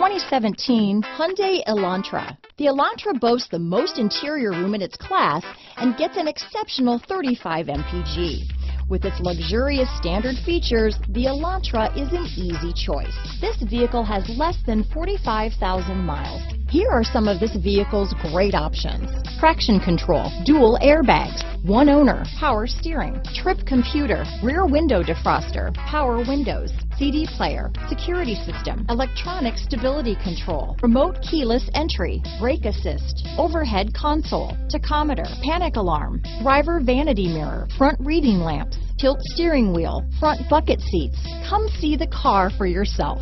2017 Hyundai Elantra. The Elantra boasts the most interior room in its class and gets an exceptional 35 mpg. With its luxurious standard features, the Elantra is an easy choice. This vehicle has less than 45,000 miles. Here are some of this vehicle's great options. Traction control, dual airbags, one owner, power steering, trip computer, rear window defroster, power windows, CD player, security system, electronic stability control, remote keyless entry, brake assist, overhead console, tachometer, panic alarm, driver vanity mirror, front reading lamps, tilt steering wheel, front bucket seats. Come see the car for yourself.